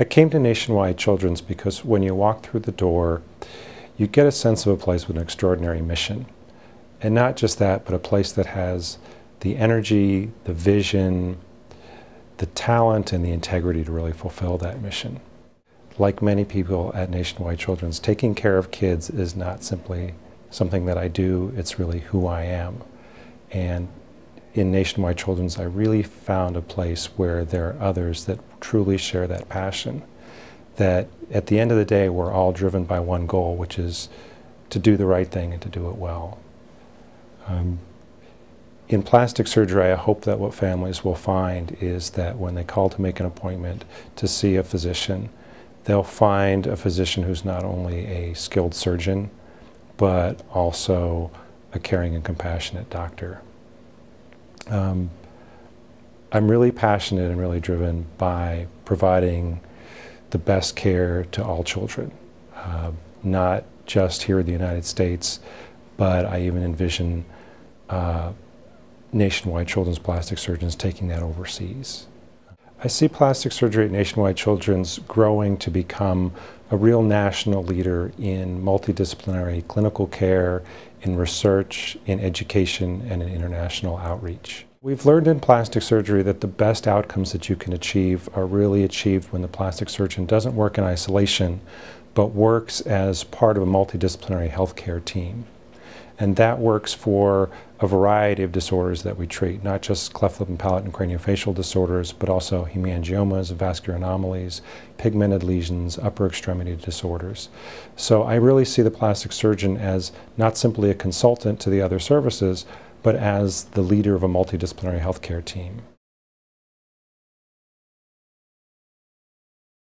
I came to Nationwide Children's because when you walk through the door, you get a sense of a place with an extraordinary mission. And not just that, but a place that has the energy, the vision, the talent, and the integrity to really fulfill that mission. Like many people at Nationwide Children's, taking care of kids is not simply something that I do, it's really who I am. And in Nationwide Children's, I really found a place where there are others that truly share that passion. That at the end of the day, we're all driven by one goal, which is to do the right thing and to do it well. Um, in plastic surgery, I hope that what families will find is that when they call to make an appointment to see a physician, they'll find a physician who's not only a skilled surgeon, but also a caring and compassionate doctor. Um, I'm really passionate and really driven by providing the best care to all children, uh, not just here in the United States, but I even envision uh, nationwide children's plastic surgeons taking that overseas. I see plastic surgery at Nationwide Children's growing to become a real national leader in multidisciplinary clinical care, in research, in education, and in international outreach. We've learned in plastic surgery that the best outcomes that you can achieve are really achieved when the plastic surgeon doesn't work in isolation, but works as part of a multidisciplinary healthcare team. And that works for a variety of disorders that we treat, not just cleft lip and palate and craniofacial disorders, but also hemangiomas, vascular anomalies, pigmented lesions, upper extremity disorders. So I really see the plastic surgeon as not simply a consultant to the other services, but as the leader of a multidisciplinary healthcare team.